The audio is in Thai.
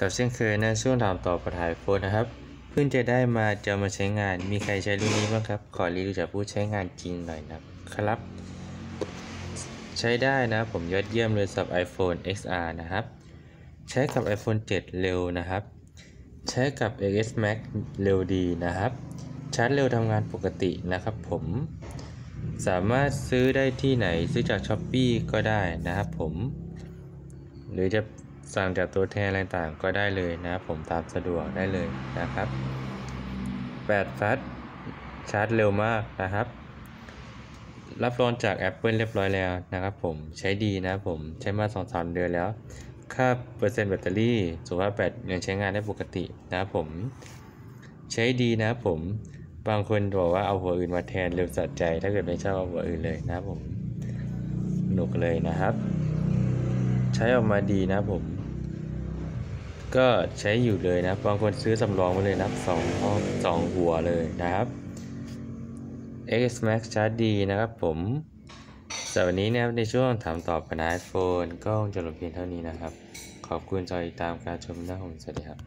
กับเช่นเคยนะช่วงถามตอบปัญหาโฟนนะครับ เพิ่งจะได้มาจะมาใช้งาน มีใครใช้รุ่นนี้บ้างครับ ขอรีวิวจากผู้ใช้งานจริงหน่อยนะครับ ใช้ได้นะผมยอดเยี่ยมเลยสับ iPhone XR นะครับ ใช้กับ iPhone 7 เร็วนะครับ ใช้กับ XS Max เร็วดีนะครับชาร์จเร็วทำงานปกตินะครับผมสามารถซื้อได้ที่ไหนซื้อจาก s h อ p e e ก็ได้นะครับผม หรือจะ สั่งจากตัวแทนอะไรต่างก็ได้เลยนะ ผมตามสะดวกได้เลยนะครับ8ฟัตชาร์จเร็วมากนะครับ รับรองจาก Apple เรียบร้อยแล้วนะครับผมใช้ดีนะผมใช้มา 2 3 เดือนแล้ว ค่าเปอร์เซ็นต์แบตเตอรี่สุภาพแบตยังใช้งานได้ปกตินะครับผม ใช้ดีนะผมบางคนบอกว่าเอาหัวอื่นมาแทนเร็วสะใจ ถ้าเกิดไม่ชอบเอาหัวอื่นเลยนะครับผมหนุกเลยนะครับ ใช้ออกมาดีนะผม ก็ใช้อยู่เลยนะบางคนซื้อสำรองมาเลยนะครับสองสองหัวเลยนะครับ X Max ชาร์จดีนะครับผมสำหรับวันนี้นะครับในช่วงถามตอบปัญหา iPhone ก็คงจะลงเพียงเท่านี้นะครับ ขอบคุณจอยตามการชมนะผมสวัสดีครับ